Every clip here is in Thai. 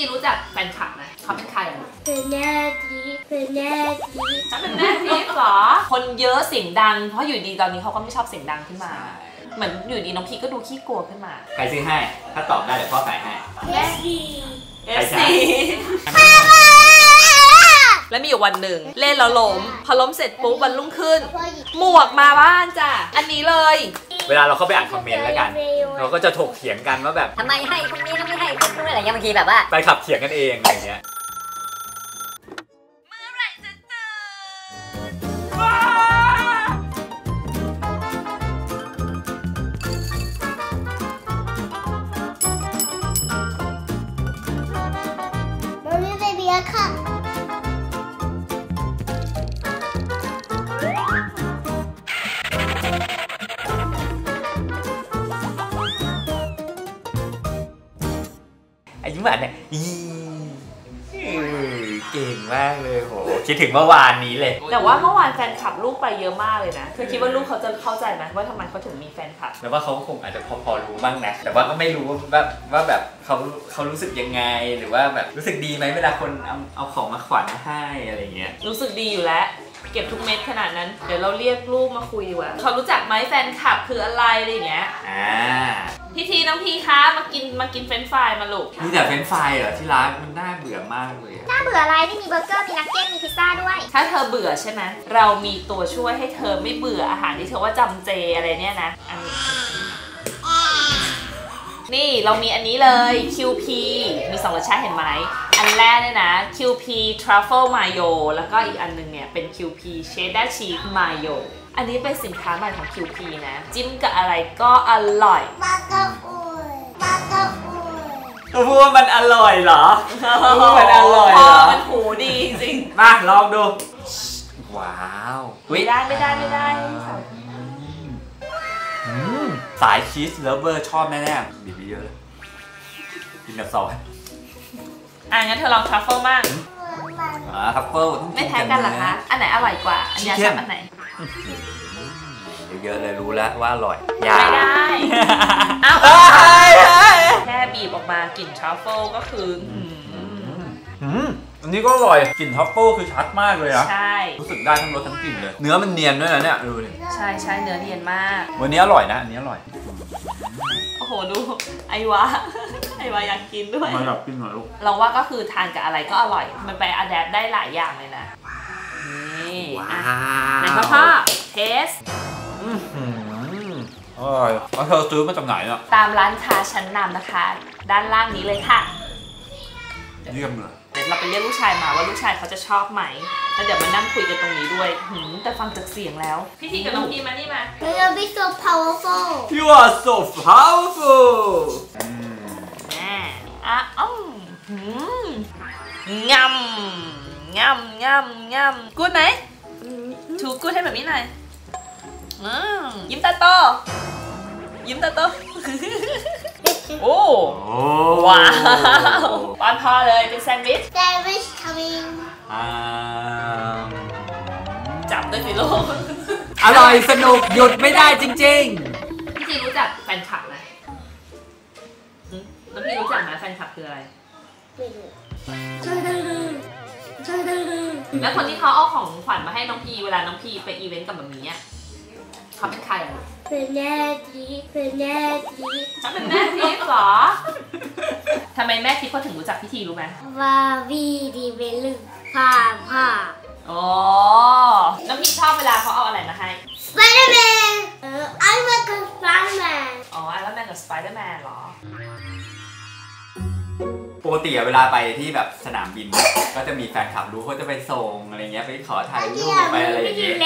ทีรู้จักแฟนคลับไหมเขาเป็นใครอะเป็นแม่ดีเป็นแม่ดีฉันเป็นแม่พีฟเหรอ คนเยอะเสียงดัง เพราะอยู่ดีตอนนี้เขาก็ไม่ชอบเสียงดังขึ้นมา เหมือนอยู่ดีน้องพีก็ดูขี้กลัวขึ้นมา ใครซื้อให้ ถ้าตอบได้เดี๋ยวพ่อใส่ให้แม่ดี FC แล้วมีอยู่วันหนึ่งเล่นแล้วล้ม พอล้มเสร็จปุ๊บวันรุ่งขึ้นพ่อหยิบหมวกมาบ้านจ้ะ อันนี้เลย เวลาเราเข้าไปอ่านคอมเมนต์แล้วกัน เราก็จะถกเถียงกันว่าแบบทำไมให้คนนี้ทำไมให้คนนู้นอะไรเงี้ยบางทีแบบว่าไปขับเถียงกันเองอะไรเงี้ย คิดถึงเมื่อวานนี้เลย แต่ว่าเมื่อวานแฟนคลับลูกไปเยอะมากเลยนะเธอคิดว่าลูกเขาจะเข้าใจไหมว่าทำไมเขาถึงมีแฟนคลับแล้วว่าเขาก็คงอาจจะพอพอรู้บ้างนะ แต่ว่าก็ไม่รู้ว่าว่าแบบเขาเขารู้สึกยังไงหรือว่าแบบรู้สึกดีไหมเวลาคนเอาเอาของมาขวัญมาให้อะไรเงี้ยรู้สึกดีอยู่แล้วเก็บทุกเม็ดขนาดนั้น เดี๋ยวเราเรียกลูกมาคุยดีกว่าเขารู้จักไหมแฟนคลับคืออะไรอะไรอย่างเงี้ย อ่า พี่ทีน้องพีคะมากินมากินเฟรนช์ฟรายมาลูกมีแต่เฟรนช์ฟรายเหรอที่ร้านมันน่าเบื่อมากเลยอะน่าเบื่ออะไรนี่มีเบอร์เกอร์มีนักเก็ตมีพิซซ่าด้วย ถ้าเธอเบื่อใช่ไหมเรามีตัวช่วยให้เธอไม่เบื่ออาหารที่เธอว่าจำเจอะไรเนี่ยนะอันนี้นี่เรามีอันนี้เลย QP มีสองรสชาติเห็นไหม อันแรกเนี่ยนะ QP Truffle Mayo แล้วก็อีกอันหนึงเนี่ยเป็น QP Cheddar Cheese Mayo อันนี้เป็นสินค้าใหม่ของ QP นะ จิ้มกับอะไรก็อร่อยปากกะอุ่นปากกะอุ่นตัวพูดว่ามันอร่อยเหรอมันอร่อยเหรอมันหูดีจริง มาลองดู ว้าวไม่ได้ไม่ได้ไม่ได้สายชีสเลเวอร์ชอบแน่ๆบีบเยอะเลยกินกับซอสอะงั้นเธอลองทรัฟเฟิลมากอ่าทัฟเฟิลไม่แพ้กับกันเหรอคะ อันไหนอร่อยกว่า อันนี้ชอบอันไหน เยอะๆเลยรู้แล้วว่าอร่อย อย่า ไม่ได้อ้าวเอ้ยเอ้ยแค่บีบออกมากลิ่นทรัฟเฟิลก็คืออืมอืมอันนี้ก็อร่อย กลิ่นทรัฟเฟิลคือชัดมากเลยอะใช่ รู้สึกได้ทั้งรสทั้งกลิ่นเลย เนื้อมันเนียนด้วยนะเนี่ยดูดิใช่ใช่เนื้อเนียนมาก วันนี้อร่อยนะ อันนี้อร่อย โอ้โหดู ไอวะ ไอวะอยากกินด้วย มาแบบกินหน่อยลูก เราว่าก็คือทานกับอะไรก็อร่อย มันไป adapt ได้หลายอย่างเลยนะ นี่อะไหนพ่อพ่อเทสอื้อหืออร่อยแล้วเธอซื้อมาจากไหนอะตามร้านค้าชั้นนำนะคะ ด้านล่างนี้เลยค่ะเยี่ยมเลยเดี๋ยวเราไปเรียกลูกชายมาว่าลูกชายเขาจะชอบไหมแล้วเดี๋ยวมานั่งคุยกันตรงนี้ด้วยหืมแต่ฟังจากเสียงแล้ว พี่ทีกับน้องพีมานี่มา We'll be so powerful You are so powerful แม่อะอ้อมหืมงำงำงำงำกูดไหม ถูกูดให้แบบนี้หน่อยอืมยิ้มตาโต ยิ้มตาโต โอ้โอ้ว้าวป้อนพ่อเลยเป็นแซนด์วิช Sandwich coming อ่าจับด้วยสิลูกอร่อยสนุกหยุดไม่ได้จริง พี่ทีรู้จักแฟนคลับไหมหึแล้วพี่รู้จักไหมแฟนคลับคืออะไร ไม่รู้ แล้วคนที่เขาเอาของขวัญมาให้น้องพีเวลาน้องพีไปอีเวนต์กับแบบนี้อะเขาเป็นใครอะเป็นแม่ดีเป็นแม่ดีเขาเป็นแม่ทิพย์เหรอทำไมแม่ทิพย์เขาถึงรู้จักพี่ทีรู้ไหมว่าวีดีเวลึกผ่าผ่าอ๋อน้องพีชอบเวลาเขาเอาอะไรมาให้ Spider-Man เออ I'm a good Spider-Man อ๋อไอรอนแมนกับสไปเดอร์แมนเหรอๆ ปกติอะเวลาไปที่แบบสนามบิน ก็จะมีแฟนคลับรู้เขาจะไปส่งอะไรเงี้ยไปขอถ่ายรูปไปอะไรอย่างเงี้ย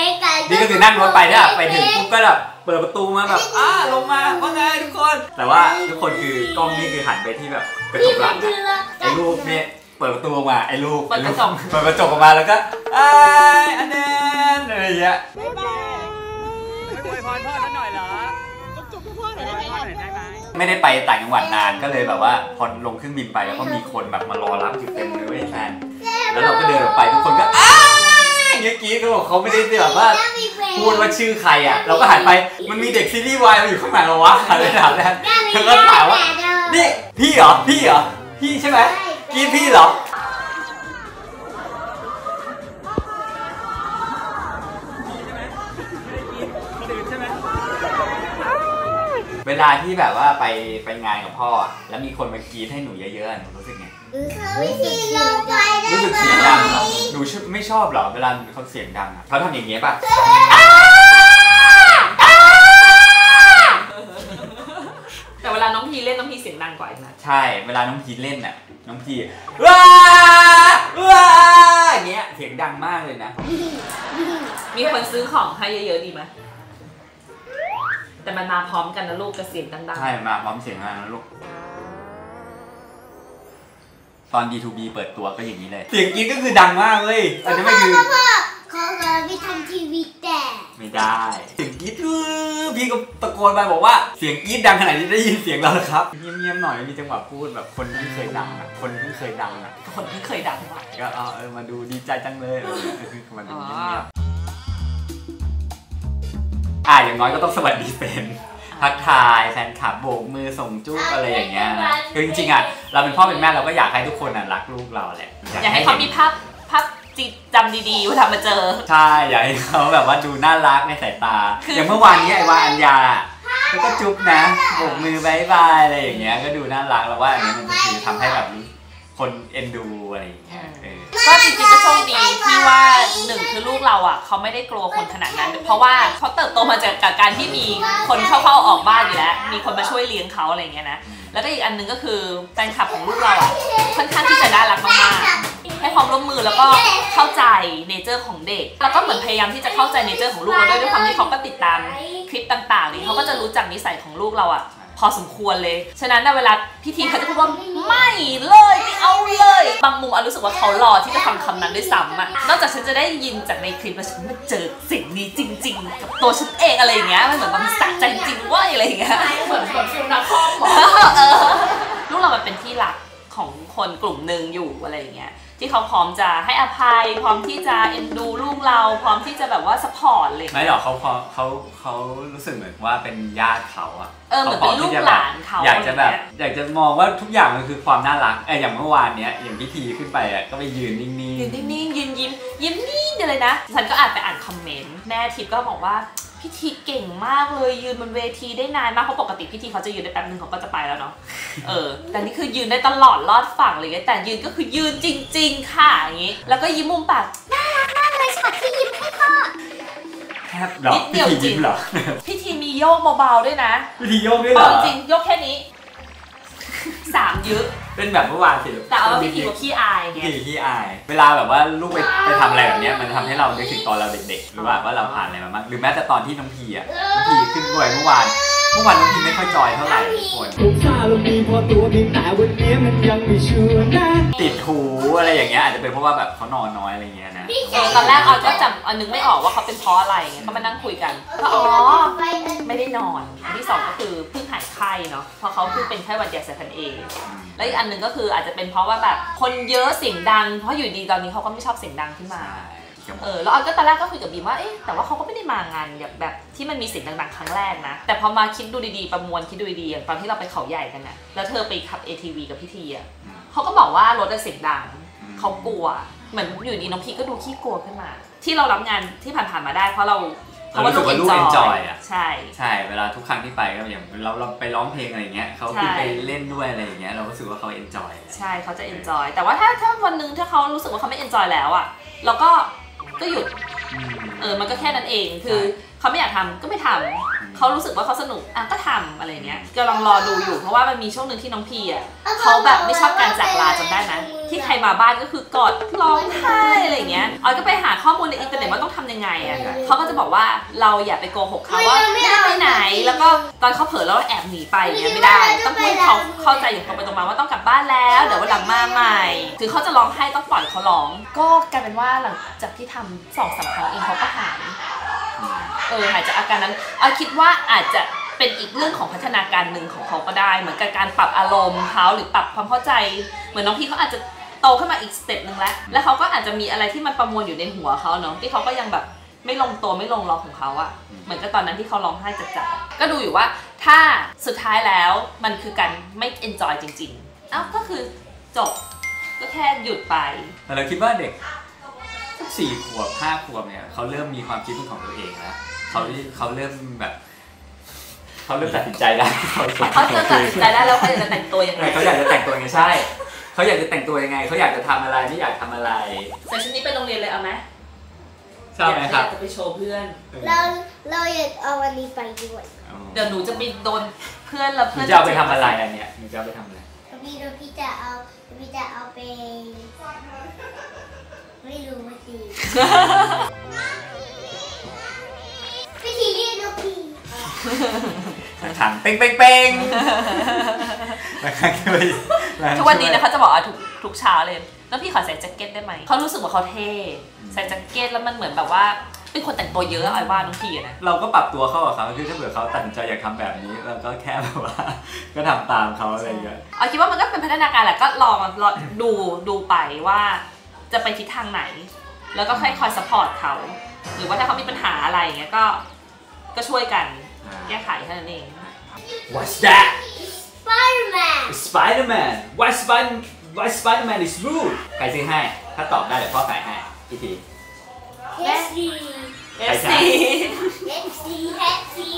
นี่ก็คือนั่งรถไปเนี่ยไปถึงปุ๊บก็แบบเปิดประตูมาแบบอ้าลงมาว่าไงทุกคน แต่ว่าทุกคนคือกล้องนี่คือหันไปที่แบบกระจพี่กหมัลันงคืออะไอ้รูปเนี่ยเปิดประตูออกมาไอ้รูปเปิดกระจกเปิดกระจกออกมาแล้วก็อ้ายอันแนนอะไรอย่างเงี้ยไม่ได้ไปต่างจังหวัดนานก็เลยแบบว่าพอลงเครื่องบินไปแล้วก็มีคนแบบมารอรับอยู่เต็มเลยเว้ยแฟนแล้วเราก็เดินออกไปทุกคนก็อ้ายอย่างเงี้ยกรี๊ดก็บอกเขาไม่ได้แบบว่าพูดว่าชื่อใครอะ เราก็หันไปมันมีเด็กซีรีส์วายมาอยู่ข้างหลังเราวะอะไรถามแทนเธอก็ถามว่านี่พี่เหรอพี่เหรอพี่ใช่ไหมใกรีดพี่เหรอ ลาที่แบบว่าไปไปงานกับพ่ออะแล้วมีคนมากรีดให้หนูเยอะๆอะหนูรู้สึกไงวิธีลงไปได้รู้สึกไหมเสียงดังเหรอหนูชไม่ชอบเหรอเวลาเขาเสียงดังอะเขาทำอย่างเงี้ยป่ะ แต่เวลาน้องพีเล่นน้องพีเสียงดังกว่าอีกนะใช่ เวลาน้องพีเล่นน่ะ น้องพีว้าว้าอย่างเงี้ย เสียงดังมากเลยนะ มีคนซื้อของให้เยอะๆดีไหม แต่มันมาพร้อมกันนะลูกกับเสียงดังใช่มาพร้อมเสียงมานะลูก ตอน D2B เปิดตัวก็อย่างนี้เลย เสียงกรี๊ดก็คือดังมากเลยอันนี้ไม่คือขอเราไปทำทีวีแต่ไม่ได้ เสียงกรี๊ดอื้อพี่ก็ตะโกนไปบอกว่าเสียงกรี๊ดดังขนาดนี้ได้ยินเสียงเราเหรอครับ เงียบๆหน่อยมีจังหวะพูดแบบคนที่เคยดังอะคนที่เคยดังอะๆคนที่เคยดังมากก็เอาเออมาดูดีใจจังเลยเออมาดูเงียบๆ อะอย่างน้อยก็ต้องสวัสดีเป็นทักทายแฟนคลับโบกมือส่งจุ๊บอะไรอย่างเงี้ยนะคือจริงๆอะเราเป็นพ่อเป็นแม่เราก็อยากให้ทุกคนอะรักลูกเราแหละอยากให้เขามีภาพภาพจิตจำดีๆเวลามาเจอ ใช่อยากให้เขาแบบว่าดูน่ารักในสายตาคืออย่างเมื่อวานนี้ไอ้วาอัญญาเขาก็จุ๊บนะโบกมือบายบายอะไรอย่างเงี้ยก็ดูน่ารักแล้วว่าอันนี้มันคือทำให้แบบคนเอ็นดูอะไรอย่างเงี้ยเออ ก็จริงๆก็โชคดีที่ว่าหนึ่งคือลูกเราอะเขาไม่ได้กลัวคนขนาดนั้น เพราะว่าเขาเติบโตมาจากการที่มีคนเข้าๆออกบ้านอยู่แล้ว มีคนมาช่วยเลี้ยงเขาอะไรอย่างเงี้ยนะแล้วก็อีกอันหนึงก็คือแฟนคลับของลูกเราอะค่อนข้างที่จะน่ารักมากๆให้ความร่วมมือแล้วก็เข้าใจ nature ของเด็ก แล้วก็เหมือนพยายามที่จะเข้าใจ nature ของลูกเราด้วยด้วยความที่เขาก็ติดตามคลิปต่างๆนี่เขาก็จะรู้จักนิสัยของลูกเราอะ พอสมควรเลย ฉะนั้นนะเวลาพี่ทีเขาจะพูดว่าไม่เลยไม่เอาเลย บางมุมอารู้สึกว่าเขารอที่จะฟังคำนั้นด้วยซ้ำอะนอกจากฉันจะได้ยินจากในคลิปแล้วฉันมาเจอสิ่งนี้จริง ๆ กับตัวฉันเองอะไรอย่างเงี้ยมันเหมือนมันสะใจจริงๆเว่ยอะไรอย่างเงี้ยเหมือนเหมือนฟิลนักคอมหมอเออลูกเรามันเป็นที่รักของคนกลุ่มหนึ่งอยู่อะไรอย่างเงี้ยที่เขาพร้อมจะให้อภัย พร้อมที่จะเอ็นดูลูกเรา พร้อมที่จะแบบว่าสปอร์ตเลยไม่หรอกเขาพอเขาเขารู้สึกเหมือนว่าเป็นญาติเขาอะเออเหมือนเป็นลูกหลานเขาอยากจะแบบอะไรเงี้ยอยากจะมองว่าทุกอย่างมันคือความน่ารักไอ้อย่างเมื่อวานเนี้ยอย่างพิธีขึ้นไปอะก็ไปยืนนิ่งยืนนิ่งๆยืนยิ้มยิ้มนิ่งเดียวเลยนะฉันก็อ่านไปอ่านคอมเมนต์แม่ทิพย์ก็บอกว่าพิธีเก่งมากเลยยืนบนเวทีได้นานมากเพราะปกติพิธีเขาจะยืนได้แป๊บนึงเขาก็จะไปแล้วเนาะเออแต่นี่คือยืนได้ตลอดรอดฝั่งเลยแต่ยืนก็คือยืนจริง ๆ ค่ะอย่างงี้ แล้วก็ยิ้มมุมปากๆแทบหรอนิดเดีพิยวธีจริยิ้งมเหรอพิธีมี โยกเบาๆด้วยนะพิธีโยกด้วยเหรเอาอจริงๆยกแค่นี้สามยึดเป็นแบบเมื่อวานสิแต่เอาว่าพิธีกับพี่อายพิไงธีที่อาย เวลาแบบว่าลูกไปไปทำอะไรแบบเนี้ยมันทำให้เรานึกถึงตอนเราเด็กๆหรือว่าว่าเราผ่านอะไรมาบ้างหรือแม้แต่ตอนที่น้องพีอะน้องพีขึ้นด้วยเมื่อวาน เมื่อวานน้องพีไม่ค่อยจอยเท่าไหร่ทุกคนทุกซาเรามีพอตัวเพียงแต่วันนี้มันยังไม่ชัวร์นะ ติดหูอะไรอย่างเงี้ยอาจจะเป็นเพราะว่าแบบเขานอนน้อยอะไรเงี้ยนะ เออตอนแรกออยก็จำอันนึงไม่ออกว่าเขาเป็นเพราะอะไรไงก็มานั่งคุยกันก็อ๋อ ไม่ได้นอนอันที่สองก็คือเพิ่งหายไข้เนาะเพราะเขาเพิ่งเป็นไข้หวัดใหญ่สายพันธุ์เอแล้วอีกอันหนึ่งก็คืออาจจะเป็นเพราะว่าแบบคนเยอะเสียงดัง เพราะอยู่ดีตอนนี้เขาก็ไม่ชอบเสียงดังขึ้นมาใช่เออแล้วออยก็ตอนแรกก็คุยกับบีมว่าเอ๊ะแต่ว่าเขาก็ไม่ได้มางานแบบแบบที่มันมีเสียงดังๆครั้งแรกนะ แต่พอมาคิดดูดีๆประมวลคิดดูดีๆอย่างตอนที่เราไปเขาใหญ่กันนะแล้วเธอไปขับ ATV กับพี่ทีอะเขาก็บอกว่ารถอะเสียงดังเขากลัว เหมือนอยู่ดีน้องพีก็ดูขี้กลัวขึ้นมา ที่เรารับงานที่ผ่านๆมาได้เพราะเรา เรารู้สึกว่าลูก enjoy อะใช่ใช่เวลาทุกครั้งที่ไปก็อย่างเราเราไปร้องเพลงอะไรอย่างเงี้ยเขาขึ้นไปเล่นด้วยอะไรอย่างเงี้ยเรารู้สึกว่าเขาเอนจอยใช่เขาจะ enjoy แต่ว่าถ้าถ้าวันหนึงถ้าเขารู้สึกว่าเขาไม่ enjoy แล้วอะเราก็ก็หยุดเออมันก็แค่นั้นเองคือเขาไม่อยากทำก็ไม่ทำ เขารู้สึกว่าเขาสนุกอะก็ทำอะไรเงี้ยกำลังรอดูอยู่เพราะว่ามันมีช่วงหนึ่งที่น้องพีอะเขาแบบไม่ชอบการจากลาจำได้นะที่ใครมาบ้านก็คือกอดร้องไห้อะไรเงี้ยออยก็ไปหาข้อมูลในอินเทอร์เน็ตว่าต้องทำยังไงอะเขาก็จะบอกว่าเราอย่าไปโกหกเขาว่าไม่ได้ไปไหน แล้วก็ตอนเขาเผลอแล้วเราแอบหนีไปเงี้ยไม่ได้ต้องพูดให้เขาเข้าใจอย่างตรงไปตรงมาว่าต้องกลับบ้านแล้วเดี๋ยววันหลังมาใหม่ถึงเขาจะร้องไห้ต้องปล่อยเขาร้อง ก็กลายเป็นว่าหลังจากที่ทำสองสามครั้งเองเขาก็หาย เออหายจากอาการนั้นออยคิดว่าอาจจะเป็นอีกเรื่องของพัฒนาการหนึ่งของเขาก็ได้ เหมือนกับการปรับอารมณ์เขาหรือปรับความเข้าใจ เหมือนน้องพีเขาอาจจะโตขึ้นมาอีก step หนึ่งแล้ว แล้วเขาก็อาจจะมีอะไรที่มันประมวลอยู่ในหัวเขาเนาะที่เขาก็ยังแบบไม่ลงตัวไม่ลงล็อกของเขาอะเหมือนกับตอนนั้นที่เขาร้องไห้จัดๆอะก็ดูอยู่ว่าถ้าสุดท้ายแล้วมันคือการไม่ enjoy จริงๆ เอ้าก็คือจบก็แค่หยุดไปแต่เราคิดว่าเด็ก สักสี่ขวบห้าขวบเนี่ยเขาเริ่มมีความคิดเป็นของตัวเองแล้วเขาเขาเริ่มแบบเขาเริ่มตัดสินใจได้เขาเขาจะตัดสินใจได้แล้วเขาอยากจะแต่งตัวยังไงเขาอยากจะแต่งตัวยังไงใช่เขาอยากจะแต่งตัวยังไงเขาอยากจะทำอะไรไม่อยากทำอะไรใส่ชุดนี้ไปโรงเรียนเลยเอาไหมชอบไหมครับอยากจะไปโชว์เพื่อนเราเราอยากเอาวันนี้ไปด้วยเดี๋ยวหนูจะไปโดนเพื่อนแล้วหนูเพื่อนจะเอาไปทำอะไรอันเนี้ยหนูจะเอาไปทำอะไรพี่เราพี่จะเอาพี่จะเอาไปไม่รู้ ว่าสิพี่ทีเรียกนกพี่ถังเป้งเป้งเป้งแล้วก็ช่วยทุกวันนี้นะเขาจะบอกว่าทุกทุกเช้าเลยแล้วพี่ขอใส่แจ็คเก็ตได้ไหมเขารู้สึกว่าเขาเท่ใส่แจ็คเก็ตแล้วมันเหมือนแบบว่าเป็นคนแต่งตัวเยอะอะไอ้ว่าน้องพี่อะนะเราก็ปรับตัวเข้ากับเขาคือถ้าเผื่อเขาตัดสินใจอยากทำแบบนี้เราก็แค่แบบว่า ก็ทำตามเขาอะไรอย่างเงี้ยเอาคิดว่ามันก็เป็นพัฒนาการแหละก็ลองลองดูดูไปว่าจะไปทิศทางไหน แล้วก็ค่อยคอย support เขา หรือว่าถ้าเขามีปัญหาอะไรอย่างเงี้ยก็ก็ช่วยกันแก้ไขเท่านั้นเอง What's that Spider-Man Spider-Man Why Spider Why Spider-Man is rude ใครซื้อให้ ถ้าตอบได้เดี๋ยวพ่อใส่ให้พี่ที Hexy FC ใคร Hexy Hexy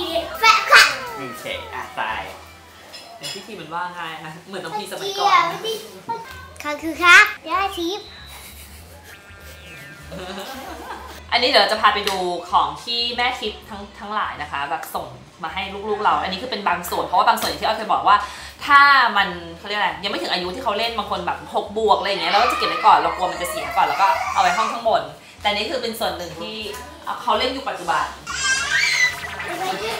แฟะค่ะโอเคอะตายพี่ทีมันว่าง่ายนะเหมือนน้องพี่สมัยเจีก่อยนไม่ได้ค่ะคือคะยาทิพย์ อันนี้เดี๋ยวเราจะพาไปดูของที่แม่ทิพย์ทั้งทั้งหลายนะคะ แบบส่งมาให้ลูกๆเรา อันนี้คือเป็นบางส่วนเพราะว่าบางส่วนอย่างที่อ้อยเคยบอกว่า ถ้ามันเขาเรียกอะไรยังไม่ถึงอายุที่เขาเล่นบางคนแบบหกบวกอะไรอย่างเงี้ยเราก็จะเก็บไว้ก่อนเรากลัวมันจะเสียก่อนแล้วก็เอาไว้ห้องข้างบน แต่นี่คือเป็นส่วนหนึ่งที่เขาเล่นอยู่ปัจจุบัน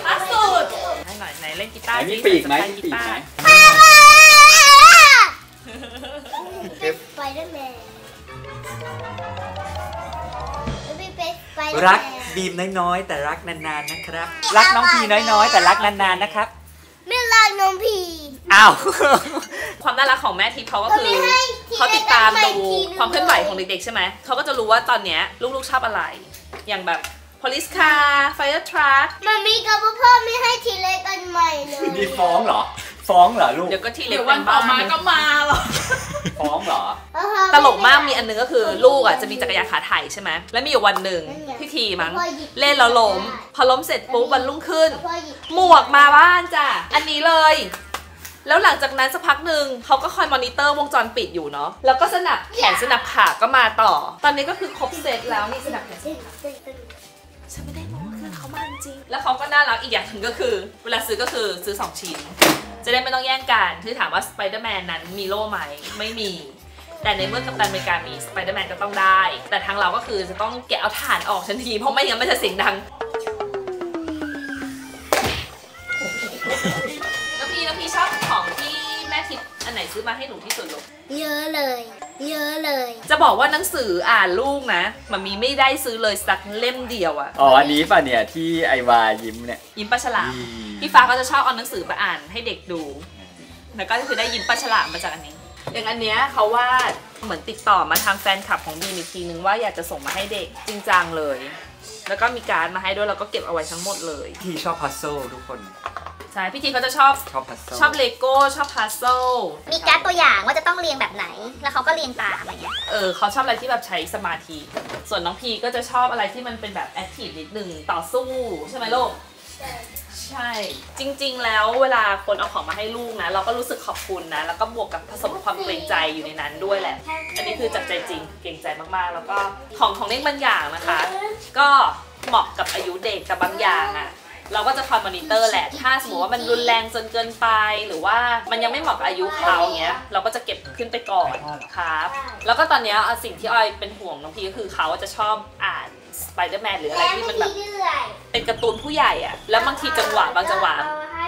ล่าสุดให้หน่อยไหนเล่นกีตาร์ไหนมีสิปีกไหมสตล์มีปีกไหม ร์แมนรักบีมน้อยๆ แต่รักนานๆนะครับ รักน้องพีน้อยๆ แต่รักนานๆนะครับ ไม่รักน้องพีอ้าว ความน่ารักของแม่ทิพย์เขาก็คือเราไม่ให้ทีเขาติดตามละดูทีนึงความเคลื่อนไหวของเด็กๆใช่ไหมเขาก็จะรู้ว่าตอนเนี้ยลูกๆชอบอะไร อย่างแบบ police car fire truck มันมีกับพ่อไม่ให้ทีเล็กกันใหม่เลยนี่ฟ้องเหรอ ฟ้องเหรอลูก เดี๋ยวก็ทีเล็เดี๋กยววันต่อมาก็มาหรอ ฟ้องเหรอ ตลกมากมีอันนึงก็คือลูกอะจะมีจักรยานขาไถ่ใช่ไหมแล้วมีอยู่วันหนึ่งพี่ทีมั้งเล่นแล้วล้ม พอล้มเสร็จปุ๊บวันรุ่งขึ้นพ่อหยิบหมวกมาบ้านจ้ะ อันนี้เลยแล้วหลังจากนั้นสักพักหนึ่งเขาก็คอยมอนิเตอร์วงจรปิดอยู่เนาะ แล้วก็สนับแขนสนับขาก็มาต่อ ตอนนี้ก็คือครบเซตแล้วมีสนับแขนฉันไม่ได้บอกว่าคือเขามาจริง แล้วเขาก็น่ารักอีกอย่างหนึ่งก็คือ เวลาซื้อก็คือซื้อ 2 ชิ้น จะได้ไม่ต้องแย่งกันคือถามว่าสไปเดอร์แมนนั้นมีโล่ไหมไม่มี แต่ในเมื่อกัปตันอเมริกามีสไปเดอร์แมนก็ต้องได้ แต่ทางเราก็คือจะต้องแกะเอาถ่านออกทันที เพราะไม่งั้นมันจะเสียงดังแล้วพี่แล้วพี่ชอบของที่แม่ทิพย์อันไหนซื้อมาให้หนูที่สุดลูกเยอะเลย เยอะเลย จะบอกว่าหนังสืออ่านลูกนะมันมีไม่ได้ซื้อเลยสักเล่มเดียวอะอ๋ออันนี้ป่ะเนี่ยที่ไอวายิ้มเนี่ยยิ้มปลาฉลาม พี่ฟ้าก็จะชอบเอาหนังสือไปอ่านให้เด็กดู แล้วก็คือได้ยิ้มปลาฉลามมาจากอันนี้ อย่างอันเนี้ยเขาว่าเหมือนติดต่อมาทางแฟนคลับของบีมอีกทีนึงว่าอยากจะส่งมาให้เด็กจริงจังเลย แล้วก็มีการดมาให้ด้วยแล้วก็เก็บเอาไว้ทั้งหมดเลยพี่ชอบ puzzle ทุกคน ใช่พี่ทีเขาจะชอบชอบ puzzle ชอบเลโก้ชอบ puzzle มีการ์ดตัวอย่างว่าจะต้องเรียงแบบไหน แล้วเขาก็เรียงตามอะไรเงี้ย เออเขาชอบอะไรที่แบบใช้สมาธิ ส่วนน้องพีก็จะชอบอะไรที่มันเป็นแบบ active นิดนึงต่อสู้ใช่ไหมลูก ใช่ จริง ๆ แล้วเวลาคนเอาของมาให้ลูกนะ เราก็รู้สึกขอบคุณนะ แล้วก็บวกกับผสมความเกรงใจอยู่ในนั้นด้วยแหละ อันนี้คือจากใจจริงเกรงใจมากๆ แล้วก็ของของเล่นบางอย่างนะคะ ก็เหมาะกับอายุเด็กแต่บางอย่างอะ่ะเราก็จะคอยมอนิเตอร์แหละ ถ้าสมมติว่ามันรุนแรงจนเกินไป หรือว่ามันยังไม่เหมาะกับอายุเขาเงี้ย เราก็จะเก็บขึ้นไปก่อนครับ แล้วก็ตอนนี้เอาสิ่งที่ออยเป็นห่วงน้องพีก็คือเขาจะชอบอ่านสไปเดอร์แมนหรืออะไรที่มันแบบ เรื่อยเป็นการ์ตูนผู้ใหญ่อะแล้วบางทีจังหวะบางจังหวะ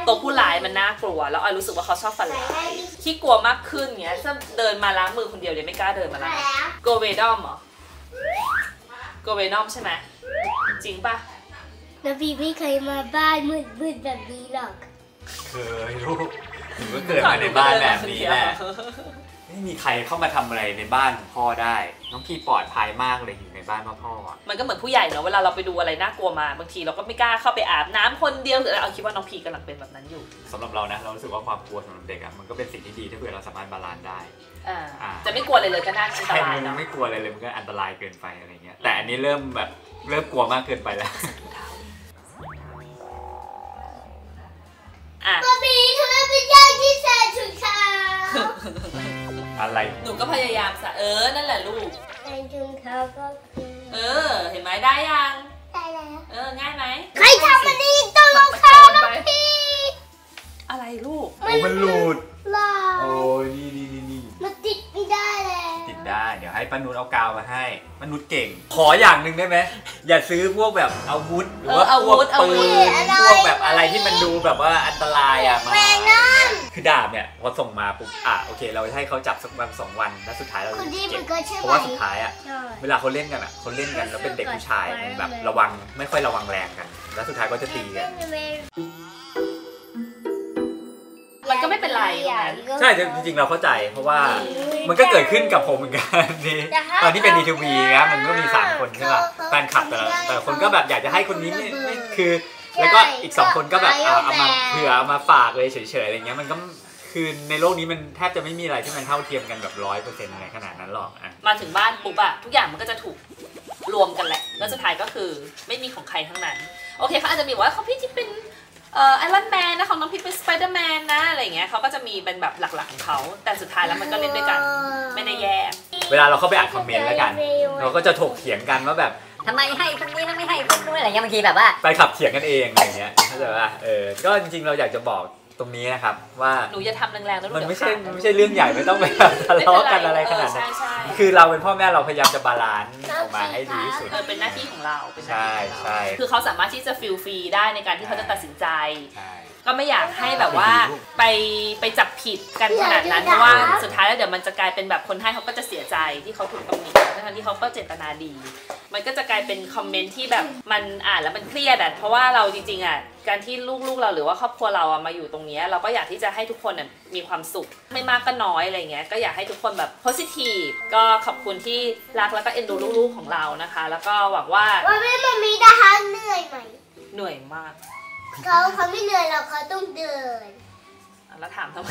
ตัวผู้ร้ายมันน่ากลัว แล้วออยรู้สึกว่าเขาชอบฝันร้ายที่กลัวมากขึ้นเงี้ยถ้าเดินมาล้างมือคนเดียวเดี๋ยวไม่กล้าเดินมามาล้างแล้วโกเวดอมเหรอโกเวนอมใช่ไหมจริงปะน้องพีไม่เคยมาบ้านมืดๆแบบนี้หรอกเคยลูกหนูก็เกิดมาในบ้านแบบนี้แหละ ไม่มีใครเข้ามาทำอะไรในบ้านของพ่อได้ น้องพี่ปลอดภัยมากเลยอยู่ในบ้านพ่อพ่ออะมันก็เหมือนผู้ใหญ่เนาะเวลาเราไปดูอะไรน่ากลัวมาบางทีเราก็ไม่กล้าเข้าไปอาบน้ำคนเดียวหรืออะไรเอาคิดว่าน้องพีกำลังเป็นแบบนั้นอยู่สำหรับเรานะเรารู้สึกว่าความกลัวสำหรับเด็กอะมันก็เป็นสิ่งที่ดีถ้าเผื่อเราสามารถ balance ได้อ่าอ่าจะไม่กลัวเลยเลยก็น่าอันตใช่รายมันเนาะไม่กลัวอะไรเลยมันก็อันตรายเกินไปอะไรเงี้ยแต่อันนี้เริ่มแบบเริ่มกลัวมากเกินไปแล้วอะบะหมี่ทำไมเป็นยากที่แสนถุงเท้า อะไรหนูก็พยายามสะเออนั่นแหละลูกแสนถุงเท้าก็คือเออ เห็นไหมได้ยังได้แล้วเออง่ายไหมใครทำมันนี่ต้องลงเท้าน้องพี่อะไรลูกโอ้มันหลุดหล่อโอ้ยนี่นี่นี่นี่มันติดไม่ได้แล้วติด ได้ เดี๋ยวให้ป้านุชเอากาวมาให้ป้านุชเก่ง ขออย่างหนึ่งได้ไหมอย่าซื้อพวกแบบอาวุธหรือว่าเอออาพวุวกธอาวุปืธนพวกแบบอะไรที่มันดูแบบว่าอันตรายอะมา แมงนั่นคือดาบเนี่ยพอส่งมาปุ๊บอะโอเค เราให้เขาจับสักวันสองวันแล้วสุดท้ายเราคนที่เก็มับนก็ใช่เพไหมราะว่าสุดท้ายอะใช่ เวลาเขาเล่นกันอะเขาเล่นกันแล้วเป็นเด็กผู้ชายมันแบบระวังไม่ค่อยระวังแรงกัน แล้วสุดท้ายก็จะตีกันมัน ก็ไม่เป็นไรตรงนั้นใช่จริงๆเราเข้าใจเพราะว่ามันก็เกิดขึ้นกับผมเหมือนกันนี่ตอนที่เป็นดีทีวีนะมันก็มีสามคนใช่ป่ะแฟนคลับแต่ละแต่ละคนก็แบบอยากจะให้คนนี้ไม่ไม่คือ แล้วก็อีกสองคนก็แบบเอาเอามาเผื่อเอามาฝากเลยเฉยๆอะไรเงี้ยมันก็คือในโลกนี้มันแทบจะไม่มีอะไรที่มันเท่าเทียมกันแบบร้อยเปอร์เซ็นต์ในขนาดนั้นหรอกอะมาถึงบ้านปุ๊บอะทุกอย่างมันก็จะถูกรวมกันแหละแล้วสุดท้ายก็คือไม่มีของใครทั้งนั้น โอเคเขาอาจจะมีบอกว่าเขาพี่ที่เป็น เอ่อไอรอนแมนนะของน้องพี่เป็นสไปเดอร์แมนนะอะไรอย่างเงี้ยเขาก็จะมีเป็นแบบหลักๆของเขาแต่สุดท้ายแล้วมันก็เล่นด้วยกันไม่ได้แยก เวลาเราเข้าไปอ่านคอมเมนต์แล้วกัน เราก็จะถกเถียงกันว่าแบบทำไมให้คนนี้ไม่ให้คนนู้นอะไรเงี้ยบางทีแบบว่าไปขับเถียงกันเองอะไรเงี้ยเข้าใจป่ะเออก็จริงๆเราอยากจะบอกตรงนี้นะครับว่าหนูอย่าทำแรงๆแล้วลูกมันเดี๋ยวไม่ใช่ขาดมันไม่ใช่เรื่องใหญ่ไม่ต้องไปแบบทะเลาะกันอะไรขนาดเออนั้นใช่ใช่ คือเราเป็นพ่อแม่เราพยายามจะ balanceออกมาให้ดีที่สุด เออเป็นหน้าที่ของเราเป็นหน้าใช่ที่ของเราใช่คือเขาสามารถที่จะ feel free ได้ในการที่เขาจะตัดสินใจใช่ ก็ไม่อยากให้แบบว่าไปไปจับผิดกันขนาดนั้นเพราะว่าสุดท้ายแล้วเดี๋ยวมันจะกลายเป็นแบบคนให้เขาก็จะเสียใจที่เขาถูกตำหนิทั้งๆที่เขาก็เจตนาดี มันก็จะกลายเป็นคอมเมนต์ที่แบบมันอ่านแล้วมันเครียดอะเพราะว่าเราจริงๆอะการที่ลูกๆเราหรือว่าครอบครัวเราอะมาอยู่ตรงเนี้ยเราก็อยากที่จะให้ทุกคนอะมีความสุข ไม่มากก็น้อยอะไรเงี้ยก็อยากให้ทุกคนแบบ positive ก็ขอบคุณที่รักแล้วก็เอ็นดูลูกๆของเรานะคะ แล้วก็หวังว่าวันนี้มันมีทหารเหนื่อยไหมเหนื่อยมาก เขาเขาไม่เหนื่อยหรอกเขาต้องเดิน แล้วถามทำไม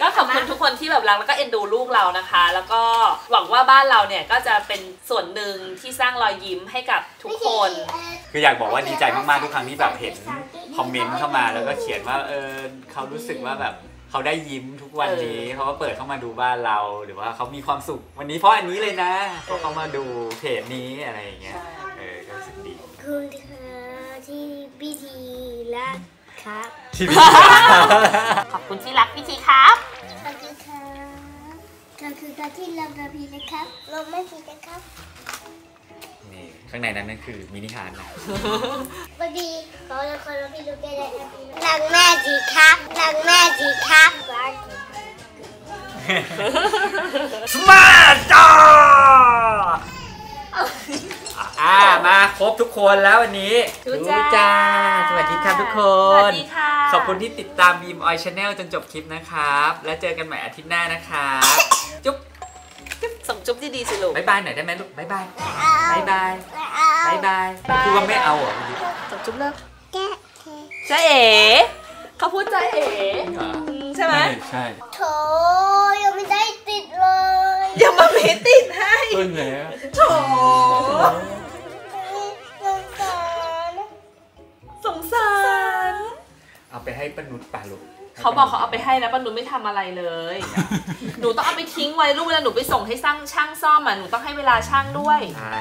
ก็ขอบคุณทุกคนที่แบบรักแล้วก็เอ็นดูลูกเรานะคะ แล้วก็หวังว่าบ้านเราเนี่ยก็จะเป็นส่วนหนึ่งที่สร้างรอยยิ้มให้กับทุกคน คืออยากบอกว่าดีใจมากๆทุกครั้งที่แบบเห็นคอมเมนต์เข้ามาแล้วก็เขียนว่าเออเขารู้สึกว่าแบบเขาได้ยิ้มทุกวันนี้เออเขาก็เปิดเข้ามาดูบ้านเราหรือว่าเขามีความสุขวันนี้เพราะอันนี้เลยนะเพราะเขามาดูเพจนี้อะไรอย่างเงี้ยใช่เออก็รู้สึกดีคุณค่ะ ที่พิธีรักครับ ที่พี่ขอบคุณที่รักพี่ทีครับ ขอบคุณค่ะก็คือการที่เราระพีนะครับลงไม่ผิดนะครับนี่ข้างในนั้นนั่นคือมินิฮาร์ดนะสวัสดีขอละครเราพี่ลูกแกได้แอปปี้รักแม่จีครับรักแม่จีครับsmart จ้า อ่ามาครบทุกคนแล้ววันนี้ดูจ้าสวัสดีครับทุกคนสวัสดีค่ะ ขอบคุณที่ติดตามบีมออย Channel จนจบคลิปนะครับ แล้วเจอกันใหม่อาทิตย์หน้านะครับจุ๊บส่งจุ๊บดีๆสิลูก bye bye หน่อยได้ไหมลูก bye bye bye bye bye bye คือว่าไม่เอาเหรอเมื่อกี้ส่งจุ๊บเลิกแกะจ้าเอ๋เขาพูดจ้าเอ๋เหรออืมใช่ไหมใช่โถยังไม่ได้ติดเลย อย่ามาเมติดให้ ต้นแล้วโถ ไปให้ป้านุชป่าลูกเขาบอกเขาเอาไปให้แล้วป้านุชไม่ทำอะไรเลย หนูต้องเอาไปทิ้งไว้ลูกเวลาหนูไปส่งให้ช่างช่างซ่อมอะหนูต้องให้เวลาช่างด้วย ใช่